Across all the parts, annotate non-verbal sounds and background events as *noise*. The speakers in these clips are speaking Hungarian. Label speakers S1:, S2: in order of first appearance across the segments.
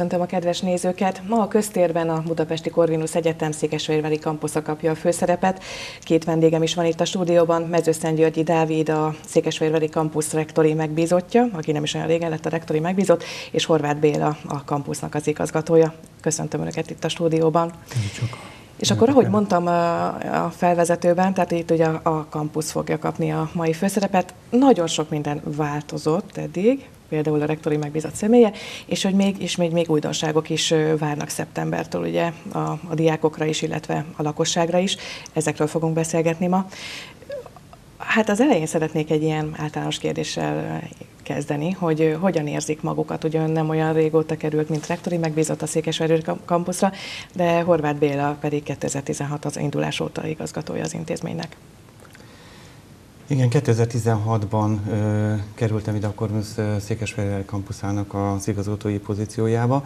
S1: köszöntöm a kedves nézőket. Ma a köztérben a Budapesti Corvinus Egyetem Székesfehérvári kampusza kapja a főszerepet. Két vendégem is van itt a stúdióban, Mezőszent Györgyi Dávid, a Székesfehérvári kampusz rektori megbízottja, aki nem is olyan régen lett a rektori megbízott, és Horváth Béla, a kampusznak az igazgatója. Köszöntöm Önöket itt a stúdióban. És akkor, ahogy mondtam a felvezetőben, tehát itt ugye a kampusz fogja kapni a mai főszerepet, nagyon sok minden változott eddig, például a rektori megbízott személye, és hogy még, és még, még újdonságok is várnak szeptembertől ugye a, a diákokra is, illetve a lakosságra is. Ezekről fogunk beszélgetni ma. Hát az elején szeretnék egy ilyen általános kérdéssel kezdeni, hogy hogyan érzik magukat. Ugye ön nem olyan régóta került, mint rektori, megbízott a Székesfehérvári kampuszra, de Horváth Béla pedig 2016 az indulás óta igazgatója az intézménynek.
S2: Igen, 2016-ban ö, kerültem ide a Corvinus Székesfehérvári kampuszának az igazgatói pozíciójába.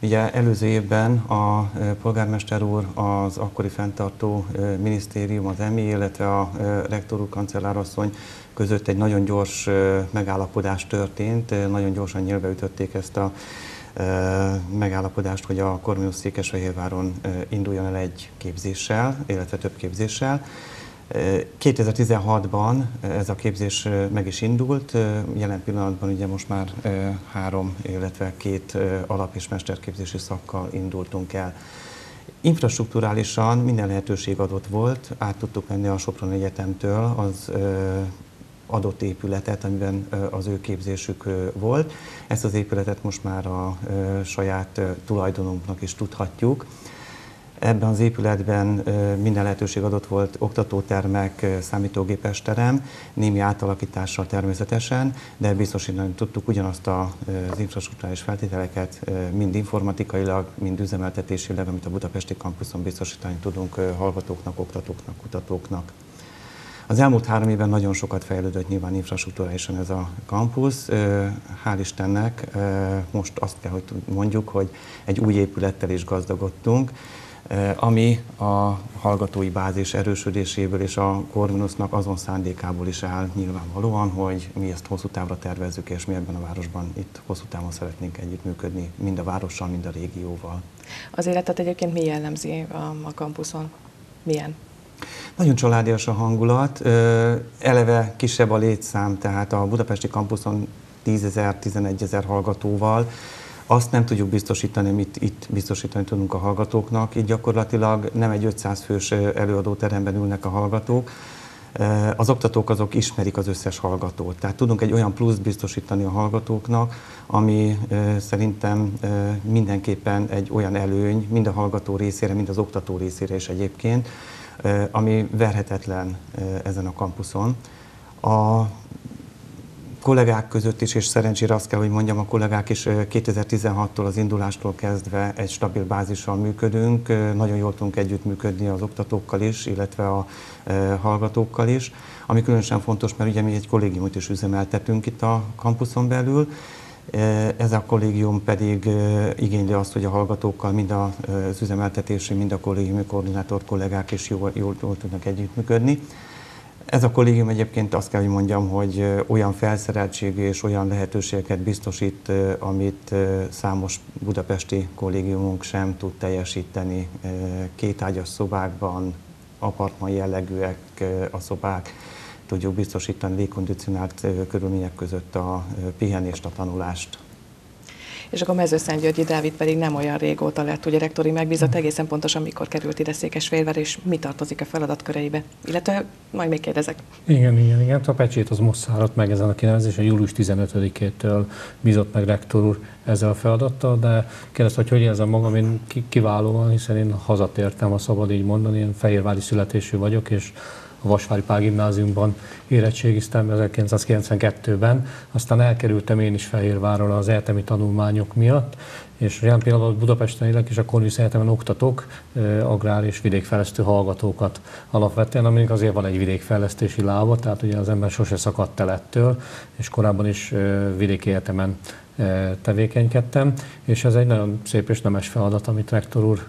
S2: Ugye előző évben a polgármester úr, az akkori fenntartó minisztérium, az EMI, illetve a rektor úr, kancellárasszony között egy nagyon gyors megállapodás történt, nagyon gyorsan nyilveütötték ezt a megállapodást, hogy a Corvinus Székesfehérváron induljon el egy képzéssel, illetve több képzéssel. 2016-ban ez a képzés meg is indult, jelen pillanatban ugye most már három, illetve két alap- és mesterképzési szakkal indultunk el. Infrastruktúrálisan minden lehetőség adott volt, át tudtuk menni a Sopron Egyetemtől az adott épületet, amiben az ő képzésük volt. Ezt az épületet most már a saját tulajdonunknak is tudhatjuk. Ebben az épületben minden lehetőség adott volt, oktatótermek, számítógépes terem, némi átalakítással természetesen, de biztosítani tudtuk ugyanazt az infrastruktúrális feltételeket, mind informatikailag, mind üzemeltetésileg, amit a budapesti kampuszon biztosítani tudunk hallgatóknak, oktatóknak, kutatóknak. Az elmúlt három évben nagyon sokat fejlődött nyilván infrastruktúrálisan ez a kampusz. Hál' Istennek most azt kell, hogy mondjuk, hogy egy új épülettel is gazdagodtunk, ami a hallgatói bázis erősödéséből és a Corvinusnak azon szándékából is áll nyilvánvalóan, hogy mi ezt hosszú távra tervezzük, és mi ebben a városban itt hosszú távon szeretnénk együttműködni, mind a várossal, mind a régióval.
S1: Az életet egyébként mi jellemzi a, a kampuszon? Milyen?
S2: Nagyon családias a hangulat, eleve kisebb a létszám, tehát a budapesti kampuszon 10 ezer, 11 ezer hallgatóval, azt nem tudjuk biztosítani, amit itt biztosítani tudunk a hallgatóknak. Itt gyakorlatilag nem egy 500 fős előadóteremben ülnek a hallgatók, az oktatók azok ismerik az összes hallgatót. Tehát tudunk egy olyan plusz biztosítani a hallgatóknak, ami szerintem mindenképpen egy olyan előny, mind a hallgató részére, mind az oktató részére is egyébként, ami verhetetlen ezen a kampuszon. A kollégák között is, és szerencsére azt kell, hogy mondjam, a kollégák is 2016-tól az indulástól kezdve egy stabil bázissal működünk. Nagyon jól tudunk együttműködni az oktatókkal is, illetve a hallgatókkal is, ami különösen fontos, mert ugye mi egy kollégiumot is üzemeltetünk itt a kampuszon belül, ez a kollégium pedig igényli azt, hogy a hallgatókkal mind az üzemeltetési, mind a kollégiumi koordinátor kollégák is jól, jól, jól tudnak együttműködni. Ez a kollégium egyébként azt kell, hogy mondjam, hogy olyan felszereltségű és olyan lehetőségeket biztosít, amit számos budapesti kollégiumunk sem tud teljesíteni. Két ágyas szobákban, apartman jellegűek a szobák, tudjuk biztosítani légkondicionált körülmények között a pihenést, a tanulást.
S1: És akkor Mezőszentgyörgyi Dávid pedig nem olyan régóta lett ugye rektori megbízott, egészen pontosan mikor került ide Székesfehérvár, és mi tartozik a feladatköreibe, illetve majd még kérdezek.
S3: Igen, igen, igen. A pecsét az most száradt meg ezen a kinevezésen, július 15-től bízott meg rektor úr ezzel a feladattal, de kérdezte, hogy hogy érzem magam, én kiválóan, hiszen én hazatértem, a szabad így mondani, én fehérvári születésű vagyok, és a Vasvári Pál gimnáziumban érettségiztem 1992-ben, aztán elkerültem én is Fehérvárról az egyetemi tanulmányok miatt, és jelen pillanatban Budapesten élek, és a Corvinus Egyetemen oktatok agrár és vidékfejlesztő hallgatókat alapvetően, aminek azért van egy vidékfejlesztési lába, tehát ugye az ember sose szakadt el ettől, és korábban is vidéki egyetemen tevékenykedtem, és ez egy nagyon szép és nemes feladat, amit rektor úr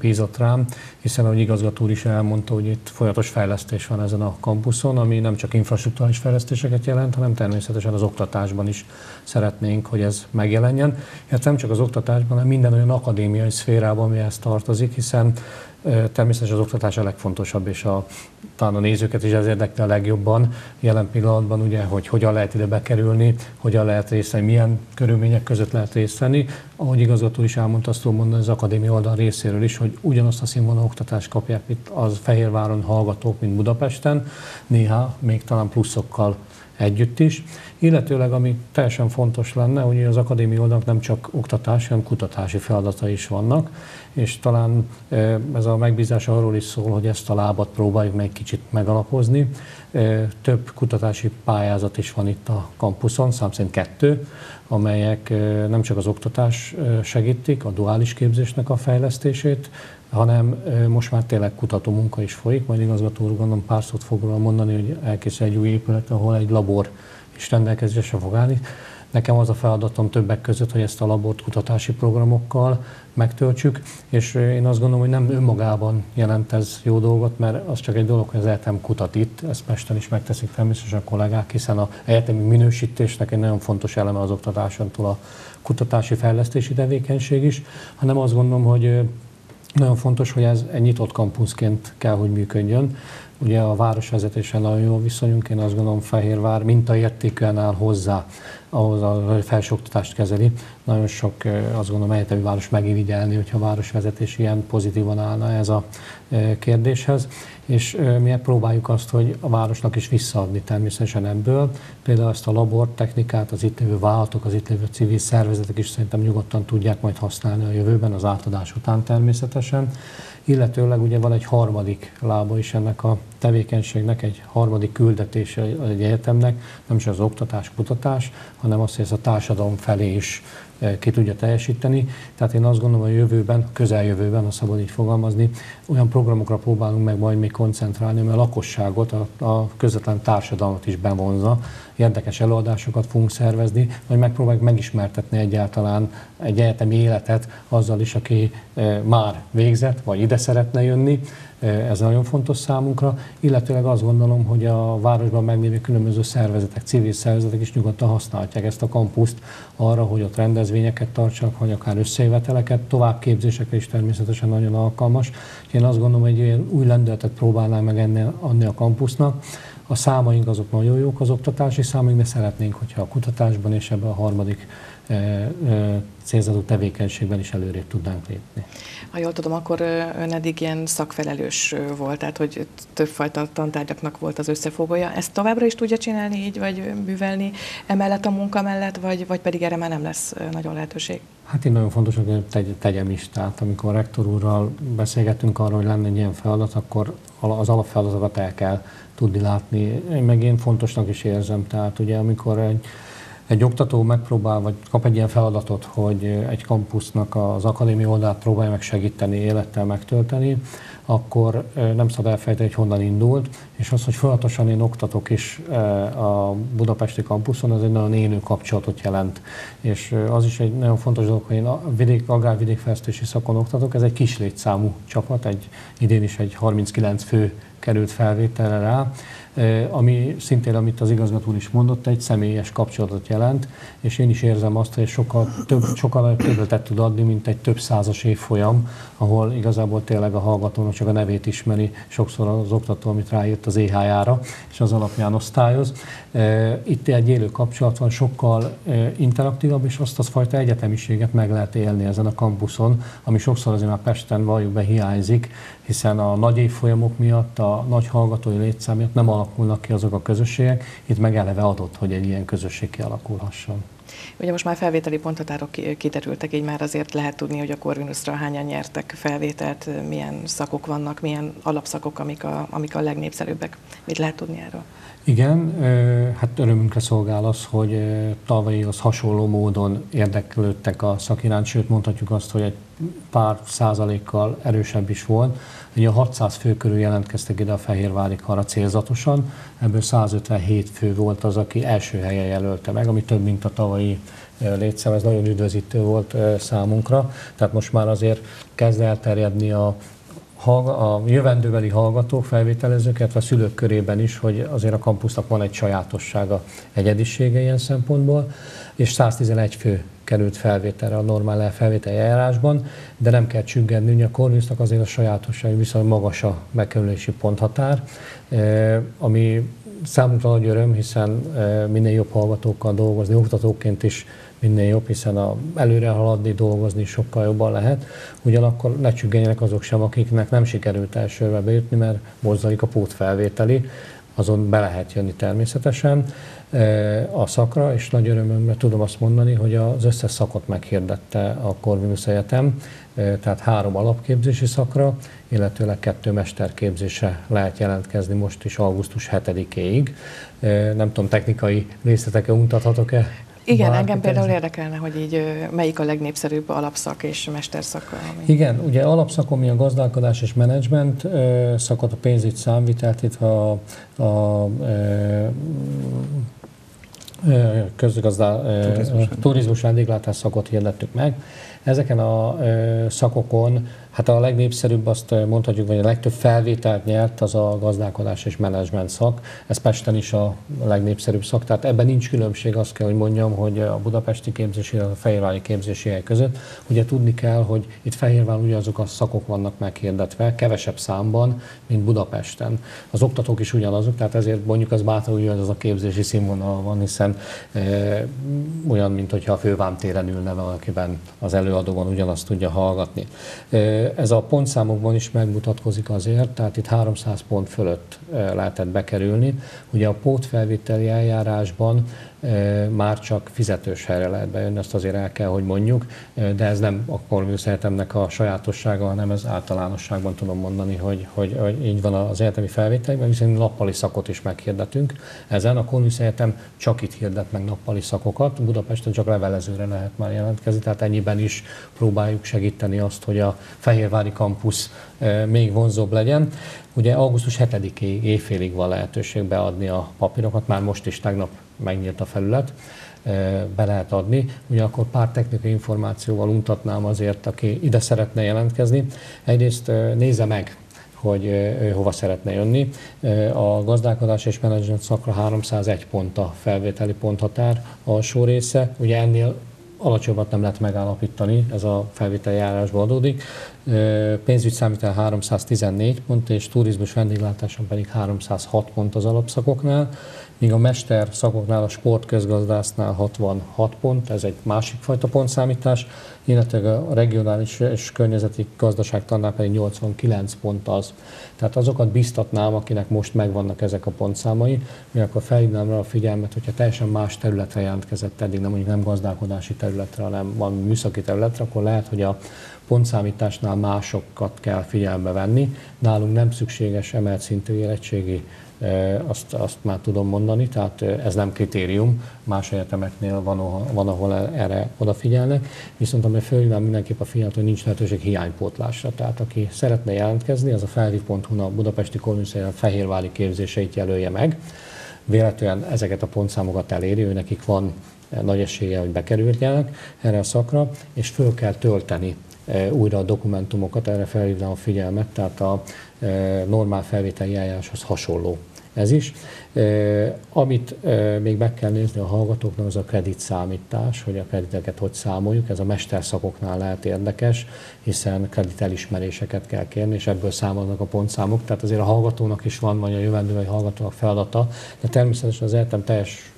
S3: bízott rám, hiszen ahogy igazgató is elmondta, hogy itt folyamatos fejlesztés van ezen a kampuszon, ami nem csak infrastruktúrális fejlesztéseket jelent, hanem természetesen az oktatásban is szeretnénk, hogy ez megjelenjen. Hát nem csak az oktatásban, hanem minden olyan akadémiai szférában, amihez tartozik, hiszen Természetesen az oktatás a legfontosabb, és a, talán a nézőket is ez érdekli a legjobban jelen pillanatban, ugye, hogy hogyan lehet ide bekerülni, hogyan lehet részt milyen körülmények között lehet részt venni. Ahogy igazgató is elmondta, azt tudom mondani az akadémia oldal részéről is, hogy ugyanazt a színvonalú oktatást kapják itt az Fehérváron hallgatók, mint Budapesten, néha még talán pluszokkal együtt is. Illetőleg, ami teljesen fontos lenne, hogy az akadémia oldalnak nem csak oktatási, hanem kutatási feladatai is vannak, és talán ez a megbízás arról is szól, hogy ezt a lábat próbáljuk meg kicsit megalapozni. Több kutatási pályázat is van itt a kampuszon, számszerint kettő, amelyek nem csak az oktatás segítik, a duális képzésnek a fejlesztését, hanem most már tényleg kutató munka is folyik, majd igazgató úr gondolom pár szót fog róla mondani, hogy elkészül egy új épület, ahol egy labor is rendelkezésre fog állni. Nekem az a feladatom többek között, hogy ezt a labort kutatási programokkal megtöltsük, és én azt gondolom, hogy nem önmagában jelent ez jó dolgot, mert az csak egy dolog, hogy az egyetem kutat itt, ezt Pesten is megteszik természetesen a kollégák, hiszen a egyetemi minősítésnek egy nagyon fontos eleme az oktatásontól a kutatási fejlesztési tevékenység is, hanem azt gondolom, hogy nagyon fontos, hogy ez egy nyitott kampuszként kell, hogy működjön. Ugye a városvezetéssel nagyon jól viszonyunk, én azt gondolom Fehérvár mintaértékűen áll hozzá ahhoz a felsőoktatást kezeli. Nagyon sok, azt gondolom, egyetemi város megirigyelni, hogyha a városvezetés ilyen pozitívan állna ez a kérdéshez. És mi próbáljuk azt, hogy a városnak is visszaadni természetesen ebből. Például ezt a labortechnikát az itt lévő vállalatok, az itt lévő civil szervezetek is szerintem nyugodtan tudják majd használni a jövőben, az átadás után természetesen illetőleg ugye van egy harmadik lába is ennek a tevékenységnek, egy harmadik küldetése egy egyetemnek, nem csak az oktatás, kutatás, hanem azt, hogy ez a társadalom felé is ki tudja teljesíteni. Tehát én azt gondolom, hogy a jövőben, közeljövőben, ha szabad így fogalmazni, olyan programokra próbálunk meg majd még koncentrálni, mert a lakosságot, a, a közvetlen társadalmat is bevonza, érdekes előadásokat fogunk szervezni, vagy megpróbáljuk megismertetni egyáltalán egy egyetemi életet azzal is, aki eh, már végzett, vagy ide szeretne jönni. Ez nagyon fontos számunkra, illetőleg azt gondolom, hogy a városban meglévő különböző szervezetek, civil szervezetek is nyugodtan használhatják ezt a kampuszt arra, hogy ott rendezvényeket tartsanak, vagy akár összejöveteleket, továbbképzésekre is természetesen nagyon alkalmas. Én azt gondolom, hogy egy új lendületet próbálnál meg ennél, adni a kampusznak, a számaink azok nagyon jók, az oktatási számaink, de szeretnénk, hogyha a kutatásban és ebben a harmadik célzatú tevékenységben is előrébb tudnánk lépni.
S1: Ha jól tudom, akkor ön eddig ilyen szakfelelős volt, tehát hogy többfajta tantárgyaknak volt az összefogója. Ezt továbbra is tudja csinálni így, vagy művelni emellett a munka mellett, vagy, vagy pedig erre már nem lesz nagyon lehetőség?
S3: Hát én nagyon fontos, hogy tegy, tegyem is. Tehát amikor a rektor úrral beszélgetünk arról, hogy lenne egy ilyen feladat, akkor az alapfeladatokat el kell tudni látni. Én meg én fontosnak is érzem. Tehát ugye amikor egy, egy oktató megpróbál, vagy kap egy ilyen feladatot, hogy egy kampusznak az akadémia oldalát próbálja meg segíteni, élettel megtölteni, akkor nem szabad elfelejteni, hogy honnan indult, és az, hogy folyamatosan én oktatok is a budapesti kampuszon, az egy nagyon élő kapcsolatot jelent. És az is egy nagyon fontos dolog, hogy én a vidék, agrárvidékfejlesztési szakon oktatok, ez egy kis létszámú csapat, egy, idén is egy 39 fő került felvételre rá, ami szintén, amit az igazgató is mondott, egy személyes kapcsolatot jelent, és én is érzem azt, hogy sokkal, több, sokkal többet tud adni, mint egy több százas évfolyam, ahol igazából tényleg a hallgatónak csak a nevét ismeri, sokszor az oktató, amit ráírt az EH-jára, és az alapján osztályoz. Itt egy élő kapcsolat van, sokkal interaktívabb, és azt az fajta egyetemiséget meg lehet élni ezen a kampuszon, ami sokszor azért már Pesten valljuk be hiányzik, hiszen a nagy évfolyamok miatt, a nagy hallgatói létszám miatt nem alakulnak ki azok a közösségek, itt meg eleve adott, hogy egy ilyen közösség kialakulhasson.
S1: Ugye most már felvételi ponthatárok kiterültek, így már azért lehet tudni, hogy a Corvinusra hányan nyertek felvételt, milyen szakok vannak, milyen alapszakok, amik a, amik a legnépszerűbbek. Mit lehet tudni erről?
S3: Igen, hát örömünkre szolgál az, hogy az hasonló módon érdeklődtek a szakiránt, sőt mondhatjuk azt, hogy egy pár százalékkal erősebb is volt. Ugye 600 fő körül jelentkeztek ide a Fehérvári Kara célzatosan, ebből 157 fő volt az, aki első helyen jelölte meg, ami több, mint a tavalyi létszám, ez nagyon üdvözítő volt számunkra. Tehát most már azért kezd elterjedni a, a jövendőbeli hallgatók, felvételezők, illetve a szülők körében is, hogy azért a kampusznak van egy sajátossága, egyedisége ilyen szempontból, és 111 fő került felvételre a normál felvételi eljárásban, de nem kell csüggedni, a Corvinusnak azért a sajátosság viszonylag magas a bekerülési ponthatár, ami számunkra nagy öröm, hiszen minél jobb hallgatókkal dolgozni, oktatóként is minél jobb, hiszen a előre haladni, dolgozni sokkal jobban lehet. Ugyanakkor ne csüggenjenek azok sem, akiknek nem sikerült elsőre bejutni, mert mozzalik a pótfelvételi, azon be lehet jönni természetesen a szakra, és nagy örömömre tudom azt mondani, hogy az összes szakot meghirdette a Corvinus Egyetem, tehát három alapképzési szakra, illetőleg kettő mesterképzése lehet jelentkezni most is augusztus 7-éig. Nem tudom, technikai részleteket mutathatok-e?
S1: Igen, engem például érdekelne, hogy így melyik a legnépszerűbb alapszak és mesterszak.
S3: Ami... Igen, ugye alapszakon mi a gazdálkodás és menedzsment szakot, a pénzügy számvitelt, itt a, a, a közgazdá, turizmus, turizmus vendéglátás szakot hirdettük meg. Ezeken a szakokon Hát a legnépszerűbb azt mondhatjuk, hogy a legtöbb felvételt nyert az a gazdálkodás és menedzsment szak. Ez Pesten is a legnépszerűbb szak, tehát ebben nincs különbség, azt kell, hogy mondjam, hogy a budapesti képzési, a fehérvári képzési hely között. Ugye tudni kell, hogy itt Fehérváron ugyanazok a szakok vannak meghirdetve, kevesebb számban, mint Budapesten. Az oktatók is ugyanazok, tehát ezért mondjuk az bátor ugyanaz a képzési színvonal van, hiszen e, olyan, mint hogyha a fővám téren ülne valakiben az előadóban ugyanazt tudja hallgatni. E, ez a pontszámokban is megmutatkozik azért, tehát itt 300 pont fölött lehetett bekerülni. Ugye a pótfelvételi eljárásban már csak fizetős helyre lehet bejönni, azt azért el kell, hogy mondjuk, de ez nem a Corvinus a sajátossága, hanem ez általánosságban tudom mondani, hogy, hogy, hogy így van az egyetemi felvételben, viszont nappali szakot is meghirdetünk. Ezen a Corvinus csak itt hirdet meg nappali szakokat, Budapesten csak levelezőre lehet már jelentkezni, tehát ennyiben is próbáljuk segíteni azt, hogy a Fehérvári kampusz még vonzóbb legyen. Ugye augusztus 7-ig éjfélig van lehetőség beadni a papírokat, már most is tegnap megnyílt a felület, be lehet adni. Ugyanakkor pár technikai információval untatnám azért, aki ide szeretne jelentkezni. Egyrészt nézze meg, hogy ő hova szeretne jönni. A gazdálkodás és menedzsment szakra 301 pont a felvételi ponthatár alsó része. Ugye ennél alacsonyabbat nem lehet megállapítani, ez a felvételi járásból adódik. Pénzügyszámítal 314 pont, és turizmus vendéglátáson pedig 306 pont az alapszakoknál míg a mester szakoknál, a sportközgazdásznál 66 pont, ez egy másik fajta pontszámítás, illetve a regionális és környezeti gazdaságtannál pedig 89 pont az. Tehát azokat biztatnám, akinek most megvannak ezek a pontszámai, mi akkor felhívnám rá a figyelmet, hogyha teljesen más területre jelentkezett eddig, nem mondjuk nem gazdálkodási területre, hanem van műszaki területre, akkor lehet, hogy a pontszámításnál másokat kell figyelme venni. Nálunk nem szükséges emelt szintű érettségi azt, azt már tudom mondani, tehát ez nem kritérium, más egyetemeknél van, van ahol erre odafigyelnek, viszont amely fölhívnám mindenképp a figyelmet, hogy nincs lehetőség hiánypótlásra. Tehát aki szeretne jelentkezni, az a felhív.hu a Budapesti Kolműszerűen Fehérvári képzéseit jelölje meg. Véletlenül ezeket a pontszámokat eléri, ő nekik van nagy esélye, hogy bekerüljenek erre a szakra, és föl kell tölteni újra a dokumentumokat, erre felhívnám a figyelmet, tehát a normál felvételi eljáráshoz hasonló ez is. Amit még meg kell nézni a hallgatóknak, az a kreditszámítás, hogy a krediteket hogy számoljuk. Ez a mesterszakoknál lehet érdekes, hiszen kreditelismeréseket kell kérni, és ebből számolnak a pontszámok. Tehát azért a hallgatónak is van, vagy a jövendő vagy hallgatónak feladata, de természetesen az egyetem teljes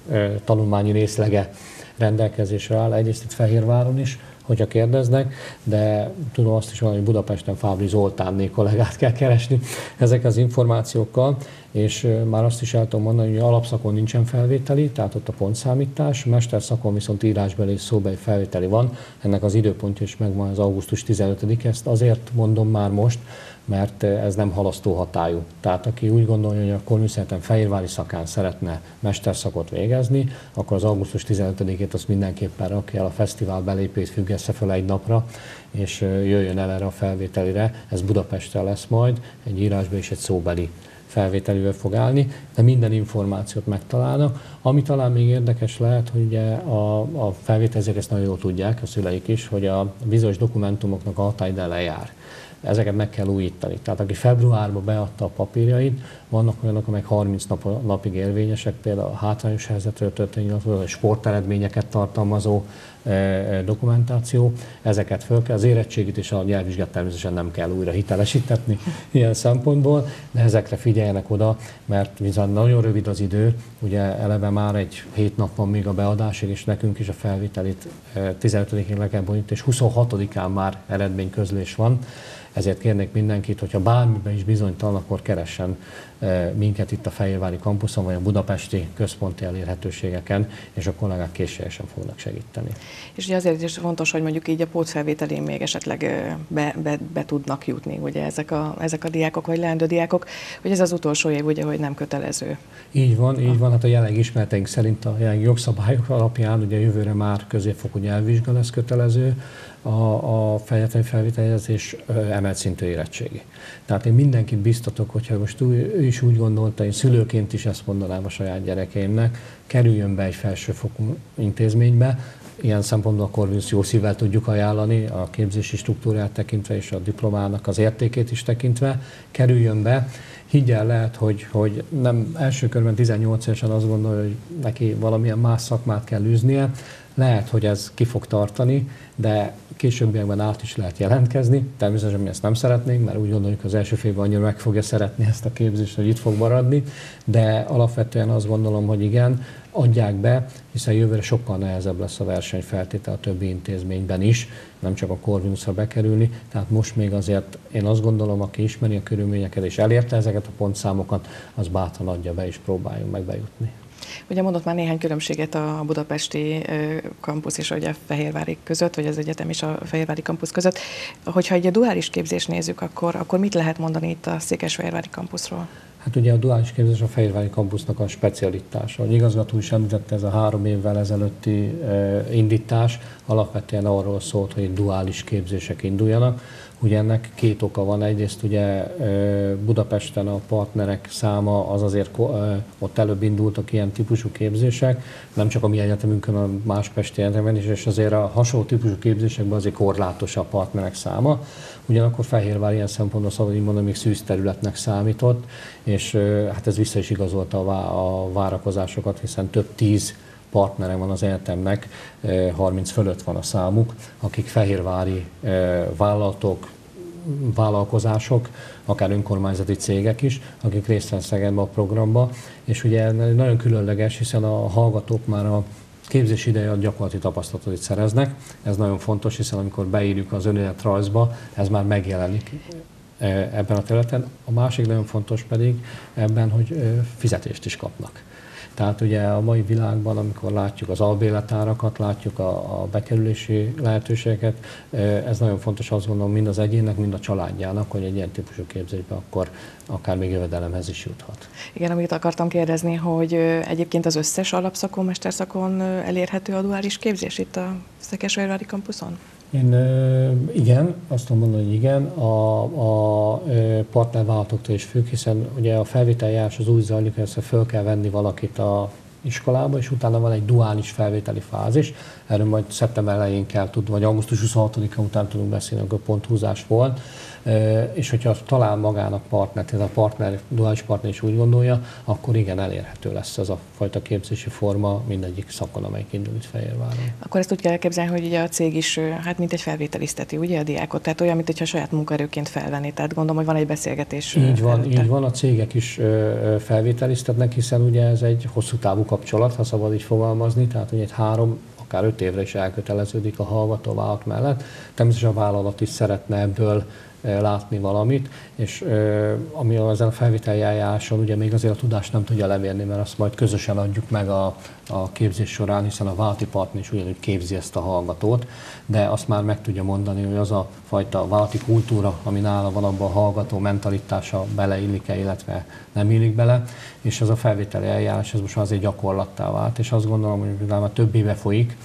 S3: tanulmányi részlege rendelkezésre áll, egyrészt itt Fehérváron is, hogyha kérdeznek, de tudom azt is hogy Budapesten Fábri Zoltánné kollégát kell keresni ezek az információkkal, és már azt is el tudom mondani, hogy alapszakon nincsen felvételi, tehát ott a pontszámítás, mesterszakon viszont írásbeli és szóbeli felvételi van, ennek az időpontja is megvan az augusztus 15 ezt azért mondom már most, mert ez nem halasztó hatályú. Tehát aki úgy gondolja, hogy a Korműszerten Fehérvári szakán szeretne mesterszakot végezni, akkor az augusztus 15-ét azt mindenképpen rakja el a fesztivál belépét függesse fel egy napra, és jöjjön el erre a felvételire. Ez Budapesten lesz majd, egy írásbeli és egy szóbeli felvételével fog állni, de minden információt megtalálnak. Ami talán még érdekes lehet, hogy ugye a, a felvételzők ezt nagyon jól tudják, a szüleik is, hogy a bizonyos dokumentumoknak a határideje lejár ezeket meg kell újítani. Tehát aki februárban beadta a papírjait, vannak olyanok, amelyek 30 nap, napig érvényesek, például a hátrányos helyzetről történő vagy sporteredményeket tartalmazó dokumentáció, ezeket föl kell, az érettségit és a nyelvvizsgát természetesen nem kell újra hitelesítetni *laughs* ilyen szempontból, de ezekre figyeljenek oda, mert viszont nagyon rövid az idő, ugye eleve már egy hét nap van még a beadásig, és nekünk is a felvitelit 15-én le kell bonyolítani, és 26-án már eredményközlés van, ezért kérnék mindenkit, hogyha bármiben is bizonytalan, akkor keressen eh, minket itt a Fehérvári kampuszon, vagy a budapesti központi elérhetőségeken, és a kollégák készségesen fognak segíteni.
S1: És ugye azért is fontos, hogy mondjuk így a pótfelvételén még esetleg eh, be, be, be tudnak jutni, ugye ezek a, ezek a diákok, vagy leendő diákok, hogy ez az utolsó év, ugye, hogy nem kötelező.
S3: Így van, így van. Hát a jelenlegi ismereteink szerint a jelenlegi jogszabályok alapján ugye jövőre már középfokú nyelvvizsga lesz kötelező, a, a fejletlen felvételezés emelt szintű érettségi. Tehát én mindenkit biztatok, hogyha most ő is úgy gondolta, én szülőként is ezt mondanám a saját gyerekeimnek, kerüljön be egy felsőfokú intézménybe, ilyen szempontból a Corvinus jó szívvel tudjuk ajánlani, a képzési struktúrát tekintve és a diplomának az értékét is tekintve, kerüljön be, higgyel lehet, hogy, hogy nem első körben 18 évesen azt gondolja, hogy neki valamilyen más szakmát kell űznie, lehet, hogy ez ki fog tartani, de későbbiekben át is lehet jelentkezni. Természetesen mi ezt nem szeretnénk, mert úgy gondoljuk, az első félben annyira meg fogja szeretni ezt a képzést, hogy itt fog maradni, de alapvetően azt gondolom, hogy igen, adják be, hiszen jövőre sokkal nehezebb lesz a versenyfeltétel a többi intézményben is, nem csak a Corvinusra bekerülni, tehát most még azért én azt gondolom, aki ismeri a körülményeket és elérte ezeket a pontszámokat, az bátran adja be és próbáljon meg bejutni.
S1: Ugye mondott már néhány különbséget a budapesti kampusz és a Fehérvári között, vagy az egyetem és a Fehérvári kampusz között. Hogyha egy duális képzést nézzük, akkor, akkor mit lehet mondani itt a Székesfehérvári kampuszról?
S3: Hát ugye a duális képzés a Fehérvári kampusznak a specialitása. A igazgató is említette, ez a három évvel ezelőtti indítás alapvetően arról szólt, hogy duális képzések induljanak Ugye ennek két oka van. Egyrészt ugye Budapesten a partnerek száma az azért ott előbb indultak ilyen típusú képzések, nem csak a mi egyetemünkön, a más pesti egyetemen is, és azért a hasonló típusú képzésekben azért korlátos a partnerek száma. Ugyanakkor Fehérvár ilyen szempontból szabad így mondani, még szűz területnek számított, és hát ez vissza is igazolta a várakozásokat, hiszen több tíz partnere van az egyetemnek, 30 fölött van a számuk, akik fehérvári vállalatok, vállalkozások, akár önkormányzati cégek is, akik részt vesznek ebbe a programba, és ugye nagyon különleges, hiszen a hallgatók már a képzés ideje a gyakorlati tapasztalatot szereznek. Ez nagyon fontos, hiszen amikor beírjuk az önéletrajzba, ez már megjelenik ebben a területen. A másik nagyon fontos pedig ebben, hogy fizetést is kapnak. Tehát ugye a mai világban, amikor látjuk az albéletárakat, látjuk a, a bekerülési lehetőségeket, ez nagyon fontos azt gondolom mind az egyének, mind a családjának, hogy egy ilyen típusú képzésbe akkor akár még jövedelemhez is juthat.
S1: Igen, amit akartam kérdezni, hogy egyébként az összes alapszakon, mesterszakon elérhető a duális képzés itt a Szekesvérvári kampuszon?
S3: Én igen, azt tudom mondani, hogy igen. A, a partnervállalatoktól is függ, hiszen ugye a felvételjárás az úgy zajlik, hogy föl kell venni valakit a iskolába, és utána van egy duális felvételi fázis. Erről majd szeptember elején kell tudni, vagy augusztus 26-a után tudunk beszélni, amikor ponthúzás volt és hogyha talál magának partnert, ez a partner, duális partner is úgy gondolja, akkor igen, elérhető lesz ez a fajta képzési forma mindegyik szakon, amelyik indul itt Fehérváron.
S1: Akkor ezt úgy kell elképzelni, hogy ugye a cég is, hát mint egy felvételizteti, ugye a diákot, tehát olyan, mint hogyha saját munkaerőként felvenni, tehát gondolom, hogy van egy beszélgetés.
S3: Így van, előtte. így van, a cégek is felvételiztetnek, hiszen ugye ez egy hosszú távú kapcsolat, ha szabad így fogalmazni, tehát hogy egy három akár öt évre is elköteleződik a hallgató vállalat mellett. Természetesen a vállalat is szeretne ebből látni valamit, és ami ezen a felvételi eljáráson ugye még azért a tudást nem tudja lemérni, mert azt majd közösen adjuk meg a, a képzés során, hiszen a válti partner is ugyanúgy képzi ezt a hallgatót, de azt már meg tudja mondani, hogy az a fajta válti kultúra, ami nála van abban a hallgató mentalitása beleillik-e, illetve nem illik bele, és ez a felvételi eljárás, ez most azért gyakorlattá vált, és azt gondolom, hogy már több éve folyik,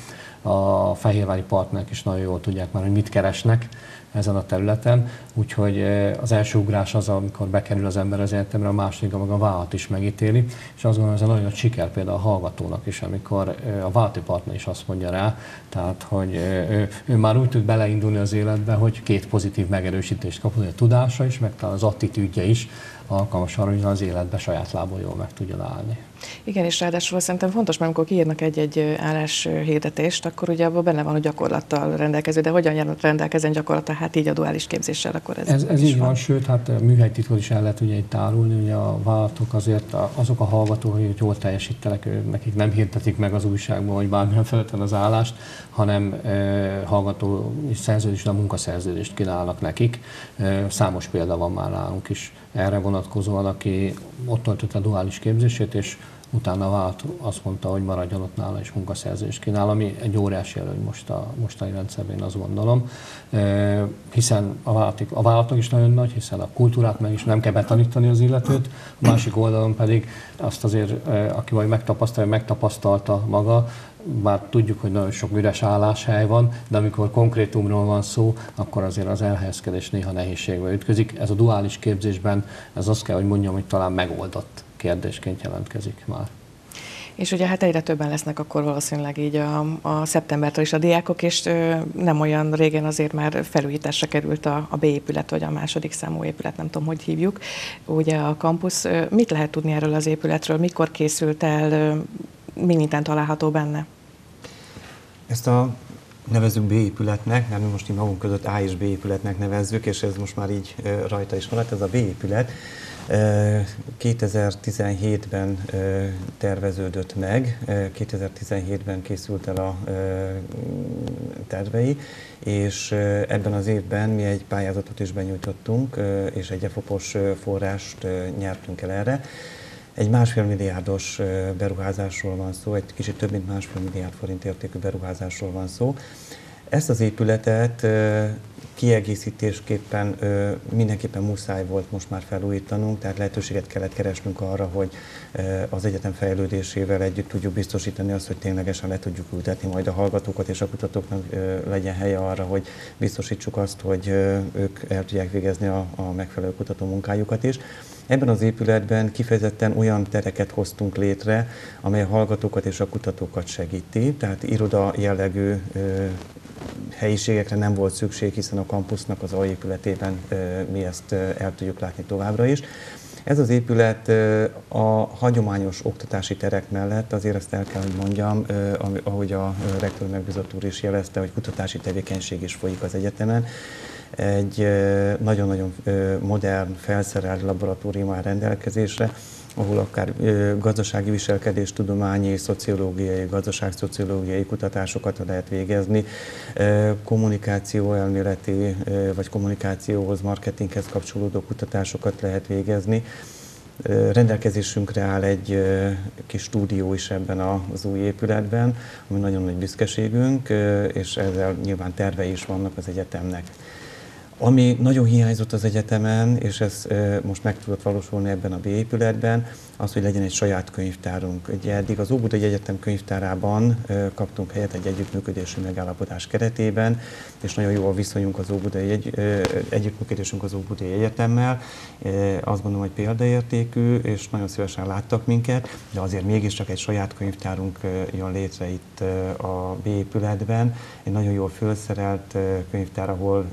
S3: a fehérvári partnerek is nagyon jól tudják már, hogy mit keresnek, ezen a területen, úgyhogy az első ugrás az, amikor bekerül az ember az egyetemre, a második, a vállalat is megítéli, és azt gondolom, ez egy nagyon nagy siker például a hallgatónak is, amikor a vállalati partner is azt mondja rá, tehát, hogy ő, ő már úgy tud beleindulni az életbe, hogy két pozitív megerősítést kap, a tudása is, meg talán az attitűdje is, alkalmas arra, hogy az életbe saját lából jól meg tudjon állni.
S1: Igen, és ráadásul szerintem fontos, mert amikor kiírnak egy-egy hirdetést, akkor ugye abban benne van a gyakorlattal rendelkező, de hogyan rendelkezzen gyakorlattal, hát így a duális képzéssel, akkor ez,
S3: ez, ez így van. van. Sőt, hát műhelytitkot is el lehet ugye itt árulni, ugye a vállalatok azért azok a hallgatók, hogy jól teljesítenek, nekik nem hirdetik meg az újságban, hogy bármilyen feleten az állást, hanem e, hallgató szerződést, a munkaszerződést kínálnak nekik. E, számos példa van már nálunk is erre vonatkozóan, aki ott töltött a duális képzését, és utána vált, azt mondta, hogy maradjon ott nála és munkaszerzés kínál, ami egy óriási előny most a mostani rendszerben, én azt gondolom. E, hiszen a vállalatok, a vállalatok is nagyon nagy, hiszen a kultúrát meg is nem kell betanítani az illetőt, a másik oldalon pedig azt azért, aki vagy megtapasztalja, megtapasztalta maga, bár tudjuk, hogy nagyon sok üres álláshely van, de amikor konkrétumról van szó, akkor azért az elhelyezkedés néha nehézségbe ütközik. Ez a duális képzésben, ez azt kell, hogy mondjam, hogy talán megoldott kérdésként jelentkezik már.
S1: És ugye hát egyre többen lesznek akkor valószínűleg így a, a szeptembertől is a diákok, és ö, nem olyan régen azért már felújításra került a, a B épület, vagy a második számú épület, nem tudom, hogy hívjuk, ugye a kampusz. Mit lehet tudni erről az épületről, mikor készült el, mi minden található benne?
S2: Ezt a nevezünk B épületnek, mert mi most így magunk között A és B épületnek nevezzük, és ez most már így rajta is maradt, ez a B épület. 2017-ben terveződött meg, 2017-ben készült el a tervei, és ebben az évben mi egy pályázatot is benyújtottunk, és egy EFOPOS forrást nyertünk el erre. Egy másfél milliárdos beruházásról van szó, egy kicsit több mint másfél milliárd forint értékű beruházásról van szó. Ezt az épületet kiegészítésképpen mindenképpen muszáj volt most már felújítanunk, tehát lehetőséget kellett keresnünk arra, hogy az egyetem fejlődésével együtt tudjuk biztosítani azt, hogy ténylegesen le tudjuk ültetni majd a hallgatókat és a kutatóknak legyen helye arra, hogy biztosítsuk azt, hogy ők el tudják végezni a, megfelelő kutató munkájukat is. Ebben az épületben kifejezetten olyan tereket hoztunk létre, amely a hallgatókat és a kutatókat segíti, tehát iroda jellegű helyiségekre nem volt szükség, hiszen a kampusznak az alépületében mi ezt el tudjuk látni továbbra is. Ez az épület a hagyományos oktatási terek mellett, azért ezt el kell, hogy mondjam, ahogy a rektor megbízott úr is jelezte, hogy kutatási tevékenység is folyik az egyetemen, egy nagyon-nagyon modern, felszerelt laboratórium áll rendelkezésre, ahol akár gazdasági viselkedés, tudományi, szociológiai, gazdaságszociológiai kutatásokat lehet végezni, kommunikáció elméleti vagy kommunikációhoz, marketinghez kapcsolódó kutatásokat lehet végezni. Rendelkezésünkre áll egy kis stúdió is ebben az új épületben, ami nagyon nagy büszkeségünk, és ezzel nyilván tervei is vannak az egyetemnek. Ami nagyon hiányzott az egyetemen, és ez most meg tudott valósulni ebben a B épületben, az, hogy legyen egy saját könyvtárunk. Ugye eddig az Óbudai Egyetem könyvtárában kaptunk helyet egy együttműködési megállapodás keretében, és nagyon jó a viszonyunk az Óbudai egy, együttműködésünk az Óbudai Egyetemmel. Azt gondolom, hogy példaértékű, és nagyon szívesen láttak minket, de azért mégiscsak egy saját könyvtárunk jön létre itt a B épületben. Egy nagyon jól felszerelt könyvtár, ahol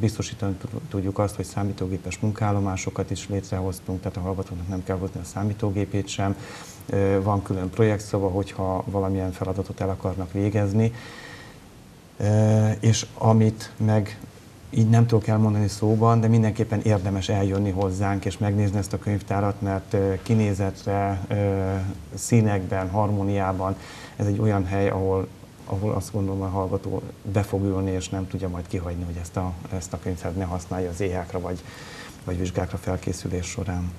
S2: biztosítani tudjuk azt, hogy számítógépes munkállomásokat is létrehoztunk, tehát a hallgatóknak nem kell hozni a számítógépet, számítógépét sem, van külön projektszava, hogyha valamilyen feladatot el akarnak végezni. És amit meg így nem tudok elmondani szóban, de mindenképpen érdemes eljönni hozzánk és megnézni ezt a könyvtárat, mert kinézetre, színekben, harmóniában ez egy olyan hely, ahol, ahol azt gondolom a hallgató be fog ülni, és nem tudja majd kihagyni, hogy ezt a, ezt a könyvtárat ne használja az éhákra vagy, vagy vizsgákra felkészülés során.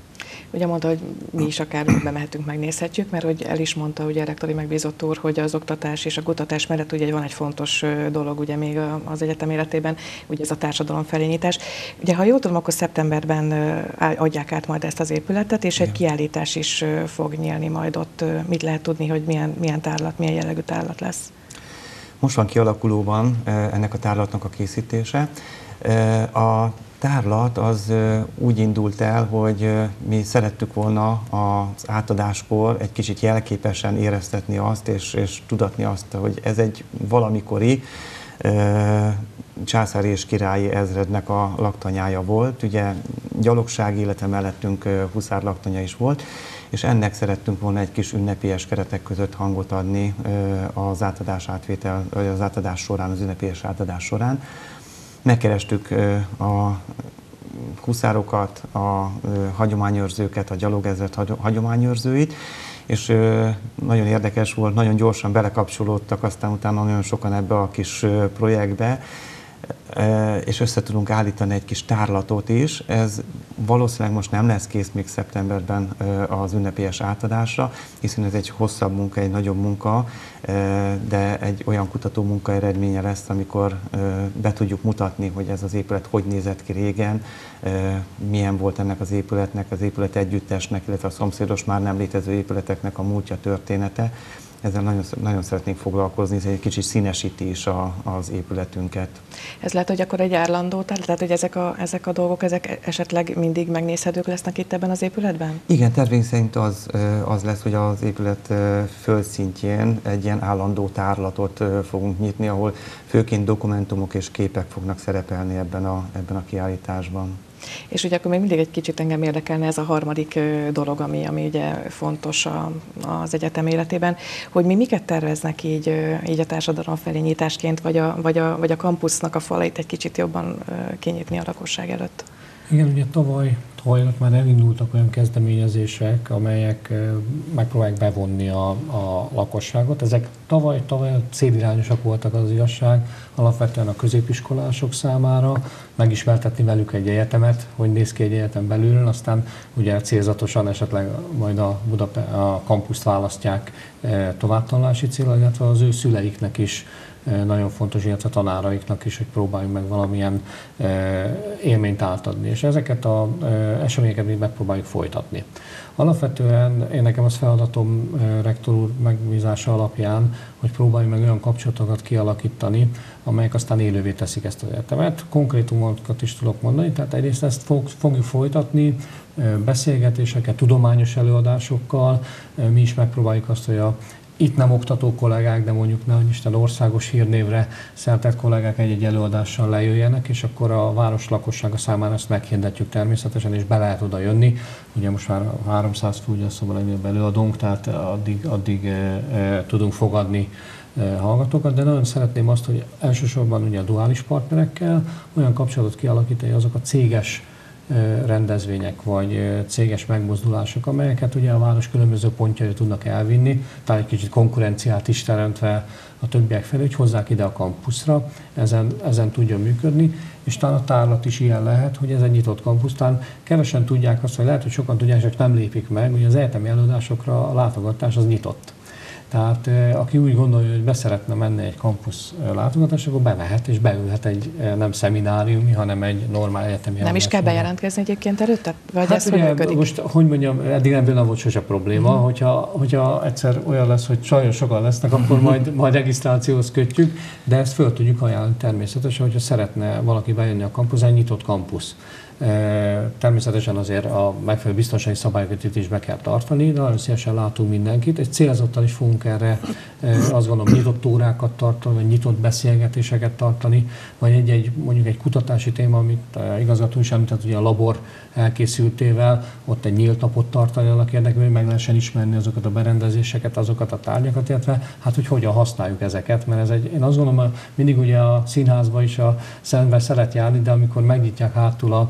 S1: Ugye mondta, hogy mi is akár bemehetünk, megnézhetjük, mert hogy el is mondta ugye a rektori megbízott úr, hogy az oktatás és a kutatás mellett ugye van egy fontos dolog ugye még az egyetem életében, ugye ez a társadalom felényítás. Ugye ha jól tudom, akkor szeptemberben adják át majd ezt az épületet, és egy kiállítás is fog nyílni majd ott. Mit lehet tudni, hogy milyen, milyen tárlat, milyen jellegű tárlat lesz?
S2: Most van kialakulóban ennek a tárlatnak a készítése. A tárlat az úgy indult el, hogy mi szerettük volna az átadáskor egy kicsit jelképesen éreztetni azt, és, és tudatni azt, hogy ez egy valamikori császári és királyi ezrednek a laktanyája volt. Ugye gyalogság élete mellettünk huszár laktanya is volt, és ennek szerettünk volna egy kis ünnepélyes keretek között hangot adni az átadás átvétel, az átadás során, az ünnepélyes átadás során. Megkerestük a huszárokat, a hagyományőrzőket, a gyalogezret hagyományőrzőit, és nagyon érdekes volt, nagyon gyorsan belekapcsolódtak aztán utána nagyon sokan ebbe a kis projektbe, és össze tudunk állítani egy kis tárlatot is. Ez valószínűleg most nem lesz kész még szeptemberben az ünnepélyes átadásra, hiszen ez egy hosszabb munka, egy nagyobb munka, de egy olyan kutató munka eredménye lesz, amikor be tudjuk mutatni, hogy ez az épület hogy nézett ki régen, milyen volt ennek az épületnek, az épület együttesnek, illetve a szomszédos már nem létező épületeknek a múltja története ezzel nagyon, nagyon szeretnénk foglalkozni, ez egy kicsit színesíti is a, az épületünket.
S1: Ez lehet, hogy akkor egy árlandó, tehát hogy ezek a, ezek a dolgok ezek esetleg mindig megnézhetők lesznek itt ebben az épületben?
S2: Igen, tervény szerint az, az lesz, hogy az épület földszintjén egy ilyen állandó tárlatot fogunk nyitni, ahol főként dokumentumok és képek fognak szerepelni ebben a, ebben a kiállításban.
S1: És ugye akkor még mindig egy kicsit engem érdekelne ez a harmadik dolog, ami, ami ugye fontos a, az egyetem életében, hogy mi miket terveznek így, így a társadalom felé nyitásként, vagy a, vagy, a, vagy a kampusznak a falait egy kicsit jobban kinyitni a lakosság előtt?
S3: Igen, ugye tavaly tavaly már elindultak olyan kezdeményezések, amelyek megpróbálják bevonni a, a lakosságot. Ezek tavaly, tavaly célirányosak voltak az igazság, alapvetően a középiskolások számára, megismertetni velük egy egyetemet, hogy néz ki egy egyetem belül, aztán ugye célzatosan esetleg majd a, Budape- a kampuszt választják továbbtanulási célra, illetve az ő szüleiknek is nagyon fontos, illetve tanáraiknak is, hogy próbáljunk meg valamilyen élményt átadni. És ezeket az eseményeket még megpróbáljuk folytatni. Alapvetően én nekem az feladatom rektor úr megbízása alapján, hogy próbáljunk meg olyan kapcsolatokat kialakítani, amelyek aztán élővé teszik ezt az egyetemet. Konkrétumokat is tudok mondani, tehát egyrészt ezt fog, fogjuk folytatni, beszélgetéseket, tudományos előadásokkal. Mi is megpróbáljuk azt, hogy a itt nem oktató kollégák, de mondjuk ne Isten országos hírnévre szertett kollégák egy-egy előadással lejöjjenek, és akkor a város lakossága számára ezt meghirdetjük természetesen, és be lehet oda jönni. Ugye most már 300 fő, ugye szóval legnagyobb előadónk, tehát addig, addig e, e, tudunk fogadni hallgatókat, de nagyon szeretném azt, hogy elsősorban ugye a duális partnerekkel olyan kapcsolatot kialakítani, azok a céges rendezvények vagy céges megmozdulások, amelyeket ugye a város különböző pontjai tudnak elvinni, tehát egy kicsit konkurenciát is teremtve a többiek felé, hogy hozzák ide a kampuszra, ezen, ezen tudjon működni, és talán a tárlat is ilyen lehet, hogy ez egy nyitott kampusz, talán kevesen tudják azt, hogy lehet, hogy sokan tudják, hogy nem lépik meg, hogy az egyetemi előadásokra a látogatás az nyitott. Tehát aki úgy gondolja, hogy beszeretne menni egy kampusz látogatásra, akkor bemehet és beülhet egy nem szemináriumi, hanem egy normál egyetemi
S1: Nem is kell bejelentkezni egyébként előtte? Vagy
S3: hát ez ugye, hogy Most, hogy mondjam, eddig nem volt sose probléma, uh-huh. hogyha, hogyha egyszer olyan lesz, hogy sajnos sokan lesznek, akkor *laughs* majd, majd regisztrációhoz kötjük, de ezt föl tudjuk ajánlani természetesen, hogyha szeretne valaki bejönni a kampusz, egy nyitott kampusz. Természetesen azért a megfelelő biztonsági szabályokat itt is be kell tartani, de nagyon szívesen látunk mindenkit. Egy célzottan is fogunk erre azt gondolom nyitott órákat tartani, vagy nyitott beszélgetéseket tartani, vagy egy-egy mondjuk egy kutatási téma, amit igazgató is említett, hogy a labor elkészültével, ott egy nyílt napot tartani annak érdekében, hogy meg lehessen ismerni azokat a berendezéseket, azokat a tárgyakat, illetve hát hogy hogyan használjuk ezeket, mert ez egy, én azt gondolom, mindig ugye a színházban is a szemben szeret járni, de amikor megnyitják hátul a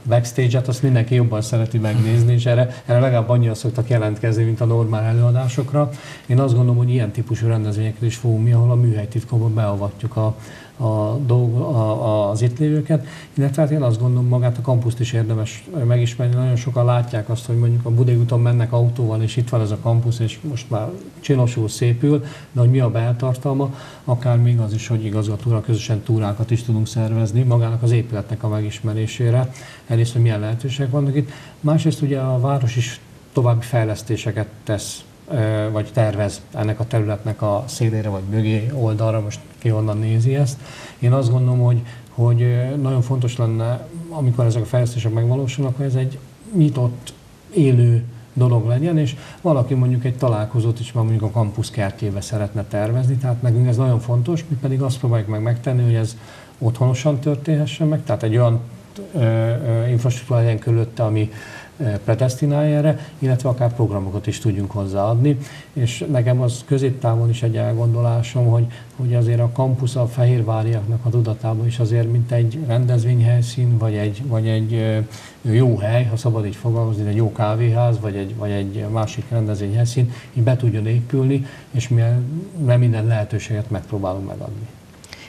S3: backstage-et, azt mindenki jobban szereti megnézni, és erre, erre legalább annyira szoktak jelentkezni, mint a normál előadásokra. Én azt gondolom, hogy ilyen típusú rendezvényeket is fogunk mi, ahol a műhelytitkokban beavatjuk a, a dolg, a, az itt lévőket, illetve hát én azt gondolom, magát a kampuszt is érdemes megismerni. Nagyon sokan látják azt, hogy mondjuk a Budai úton mennek autóval, és itt van ez a kampusz, és most már csinosul, szépül, de hogy mi a beltartalma, akár még az is, hogy igazgatóra közösen túrákat is tudunk szervezni magának az épületnek a megismerésére. Egyrészt, hogy milyen lehetőségek vannak itt. Másrészt ugye a város is további fejlesztéseket tesz vagy tervez ennek a területnek a szélére vagy mögé oldalra, most ki onnan nézi ezt. Én azt gondolom, hogy hogy nagyon fontos lenne, amikor ezek a fejlesztések megvalósulnak, hogy ez egy nyitott, élő dolog legyen, és valaki mondjuk egy találkozót is már mondjuk a kampusz kertjébe szeretne tervezni, tehát nekünk ez nagyon fontos, mi pedig azt próbáljuk meg megtenni, hogy ez otthonosan történhessen meg, tehát egy olyan infrastruktúra legyen körülötte, ami predestinálja erre, illetve akár programokat is tudjunk hozzáadni. És nekem az középtávon is egy elgondolásom, hogy, hogy azért a kampusz a fehérváriaknak a tudatában is azért, mint egy rendezvényhelyszín, vagy egy, vagy egy jó hely, ha szabad így fogalmazni, egy jó kávéház, vagy egy, vagy egy másik rendezvényhelyszín, így be tudjon épülni, és mi nem minden lehetőséget megpróbálunk megadni.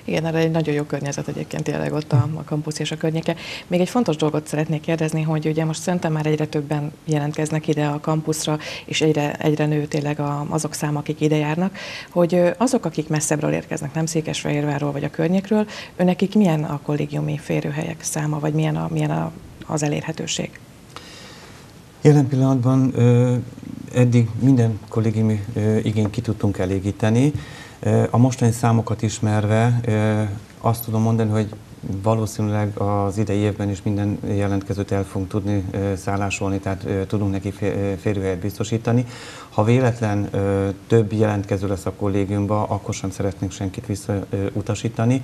S1: Igen, erre egy nagyon jó környezet egyébként tényleg ott a, a kampusz és a környéke. Még egy fontos dolgot szeretnék kérdezni, hogy ugye most szerintem már egyre többen jelentkeznek ide a kampuszra, és egyre, egyre nő tényleg a, azok szám, akik ide járnak, hogy azok, akik messzebbről érkeznek, nem Székesfehérvárról vagy a környékről, önekik milyen a kollégiumi férőhelyek száma, vagy milyen, a, milyen a, az elérhetőség?
S2: Jelen pillanatban ö, eddig minden kollégiumi ö, igényt ki tudtunk elégíteni. A mostani számokat ismerve azt tudom mondani, hogy valószínűleg az idei évben is minden jelentkezőt el fogunk tudni szállásolni, tehát tudunk neki férőhelyet biztosítani. Ha véletlen több jelentkező lesz a kollégiumba, akkor sem szeretnénk senkit visszautasítani.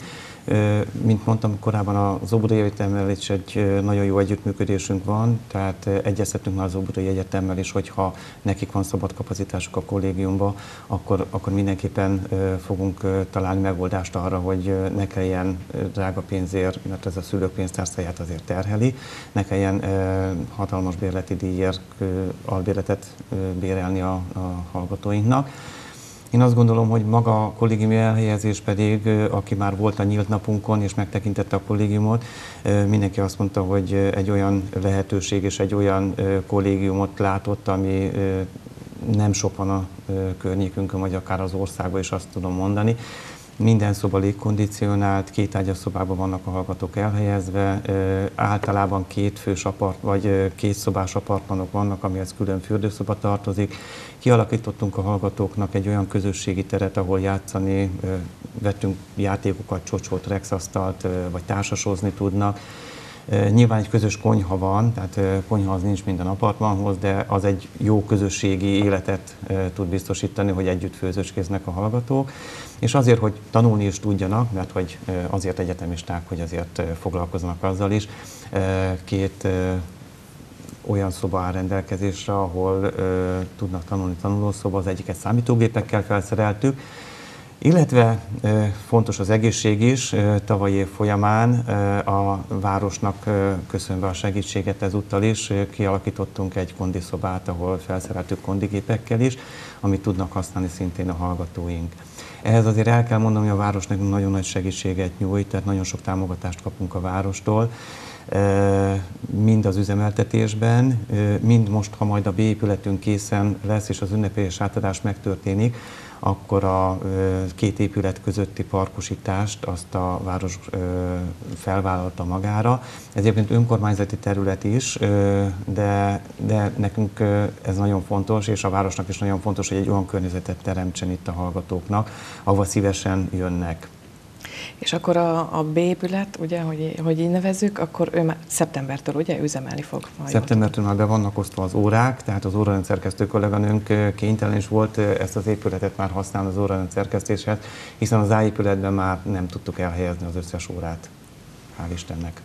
S2: Mint mondtam korábban, az Óbudai Egyetemmel is egy nagyon jó együttműködésünk van, tehát egyeztetünk már az Óbudai Egyetemmel is, hogyha nekik van szabad kapacitásuk a kollégiumba, akkor, akkor mindenképpen fogunk találni megoldást arra, hogy ne kelljen drága pénzért, mert ez a szülők pénztárcáját azért terheli, ne kelljen hatalmas bérleti díjért albérletet bérelni a, a hallgatóinknak én azt gondolom, hogy maga a kollégiumi elhelyezés pedig, aki már volt a nyílt napunkon és megtekintette a kollégiumot, mindenki azt mondta, hogy egy olyan lehetőség és egy olyan kollégiumot látott, ami nem sok van a környékünkön, vagy akár az országban is azt tudom mondani. Minden szoba légkondicionált, két ágyas szobában vannak a hallgatók elhelyezve, általában két fős apart, vagy két szobás apartmanok vannak, amihez külön fürdőszoba tartozik. Kialakítottunk a hallgatóknak egy olyan közösségi teret, ahol játszani, vettünk játékokat, csocsot, rexasztalt, vagy társasozni tudnak. Nyilván egy közös konyha van, tehát konyha az nincs minden apartmanhoz, de az egy jó közösségi életet tud biztosítani, hogy együtt főzőskéznek a hallgatók. És azért, hogy tanulni is tudjanak, mert hogy azért egyetemisták, hogy azért foglalkoznak azzal is, két olyan szoba áll rendelkezésre, ahol tudnak tanulni tanulószoba, az egyiket számítógépekkel felszereltük, illetve fontos az egészség is, tavalyi év folyamán a városnak köszönve a segítséget ezúttal is kialakítottunk egy kondiszobát, ahol felszereltük kondigépekkel is, amit tudnak használni szintén a hallgatóink. Ehhez azért el kell mondanom, hogy a város nekünk nagyon nagy segítséget nyújt, tehát nagyon sok támogatást kapunk a várostól, mind az üzemeltetésben, mind most, ha majd a B épületünk készen lesz, és az ünnepélyes átadás megtörténik, akkor a két épület közötti parkosítást azt a város felvállalta magára. Ez egyébként önkormányzati terület is, de, de nekünk ez nagyon fontos, és a városnak is nagyon fontos, hogy egy olyan környezetet teremtsen itt a hallgatóknak, ahova szívesen jönnek.
S1: És akkor a, a B épület, ugye, hogy, hogy így nevezzük, akkor ő már szeptembertől ugye üzemelni fog?
S2: Szeptembertől már be vannak osztva az órák, tehát az órarendszerkesztő kolléganőnk kénytelen is volt ezt az épületet már használni az órarendszerkesztéshez, hiszen az A épületben már nem tudtuk elhelyezni az összes órát. Hál' Istennek.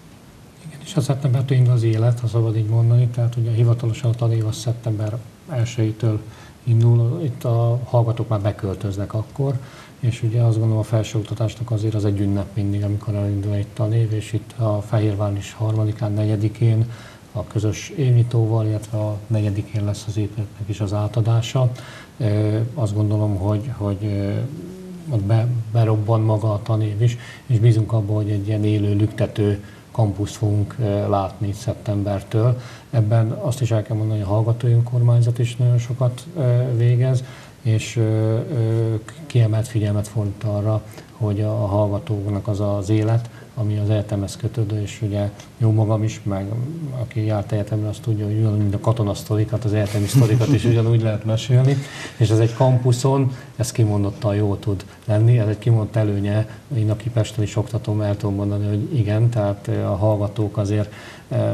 S3: Igen, és a szeptembertől indul az élet, ha szabad így mondani, tehát ugye hivatalosan a tanév az szeptember 1-től indul, itt a hallgatók már beköltöznek akkor, és ugye azt gondolom a felsőoktatásnak azért az egy ünnep mindig, amikor elindul egy tanév, és itt a Fehérvár is harmadikán, negyedikén a közös évnyitóval, illetve a negyedikén lesz az épületnek is az átadása. Azt gondolom, hogy, hogy ott be, berobban maga a tanév is, és bízunk abban, hogy egy ilyen élő, lüktető kampuszt fogunk látni szeptembertől. Ebben azt is el kell mondani, hogy a hallgatói önkormányzat is nagyon sokat végez, és kiemelt figyelmet fordít arra, hogy a hallgatóknak az az élet, ami az egyetemhez kötődő, és ugye jó magam is, meg aki járt egyetemre, azt tudja, hogy ugyanúgy, mint a katonasztorikat, az egyetemi sztorikat is *laughs* ugyanúgy lehet mesélni, és ez egy kampuszon, ez kimondottan jó tud lenni, ez egy kimondott előnye, én aki Pesten is oktatom, el tudom mondani, hogy igen, tehát a hallgatók azért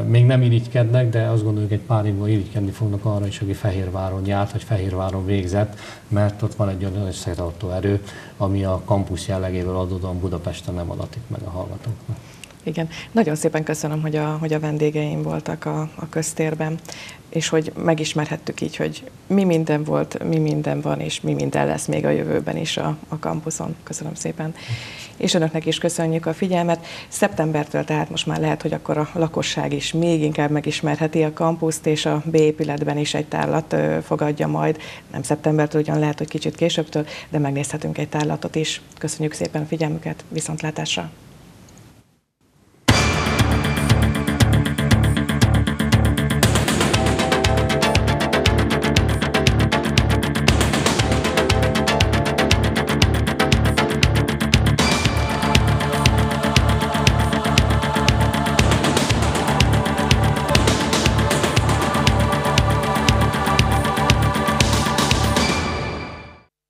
S3: még nem irigykednek, de azt gondoljuk, egy pár évvel irigykedni fognak arra is, aki Fehérváron járt, vagy Fehérváron végzett, mert ott van egy olyan összetartó erő, ami a kampusz jellegéből adódóan Budapesten nem adatik meg a hallgatóknak.
S1: Igen, nagyon szépen köszönöm, hogy a, hogy a vendégeim voltak a, a köztérben, és hogy megismerhettük így, hogy mi minden volt, mi minden van, és mi minden lesz még a jövőben is a, a kampuszon. Köszönöm szépen. És önöknek is köszönjük a figyelmet. Szeptembertől tehát most már lehet, hogy akkor a lakosság is még inkább megismerheti a kampuszt, és a B épületben is egy tárlat fogadja majd. Nem szeptembertől, ugyan lehet, hogy kicsit későbbtől, de megnézhetünk egy tárlatot is. Köszönjük szépen a figyelmüket, viszontlátásra!